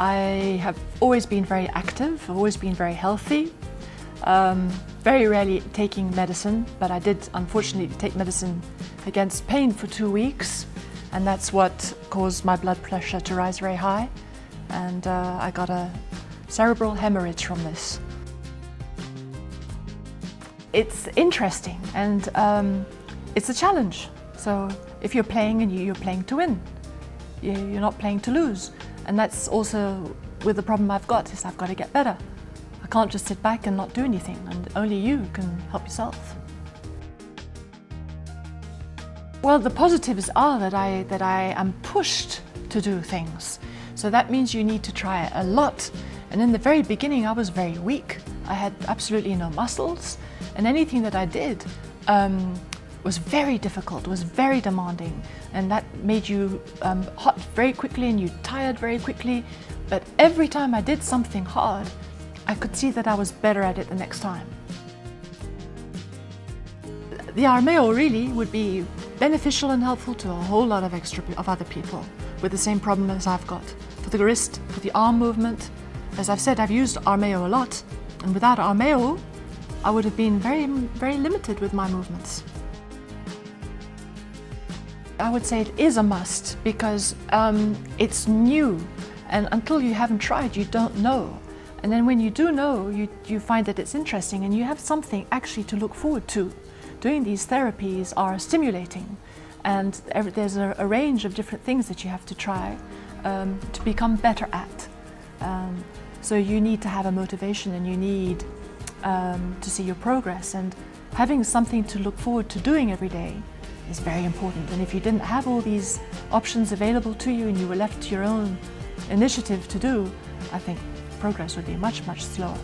I have always been very active, always been very healthy, um, very rarely taking medicine, but I did unfortunately take medicine against pain for two weeks, and that's what caused my blood pressure to rise very high, and uh, I got a cerebral hemorrhage from this. It's interesting and um, it's a challenge. So if you're playing and you're playing to win, you're not playing to lose. And that's also with the problem I've got is I've got to get better. I can't just sit back and not do anything and only you can help yourself. Well, the positives are that I, that I am pushed to do things. So that means you need to try a lot. And in the very beginning, I was very weak. I had absolutely no muscles. And anything that I did um, was very difficult, was very demanding, and that made you um, hot very quickly and you tired very quickly. But every time I did something hard, I could see that I was better at it the next time. The Armeo really would be beneficial and helpful to a whole lot of extra of other people with the same problem as I've got. For the wrist, for the arm movement, as I've said, I've used Armeo a lot, and without Armeo, I would have been very, very limited with my movements. I would say it is a must because um, it's new and until you haven't tried you don't know. And then when you do know, you, you find that it's interesting and you have something actually to look forward to. Doing these therapies are stimulating and there's a, a range of different things that you have to try um, to become better at. Um, so you need to have a motivation and you need um, to see your progress and having something to look forward to doing every day is very important. And if you didn't have all these options available to you and you were left to your own initiative to do, I think progress would be much, much slower.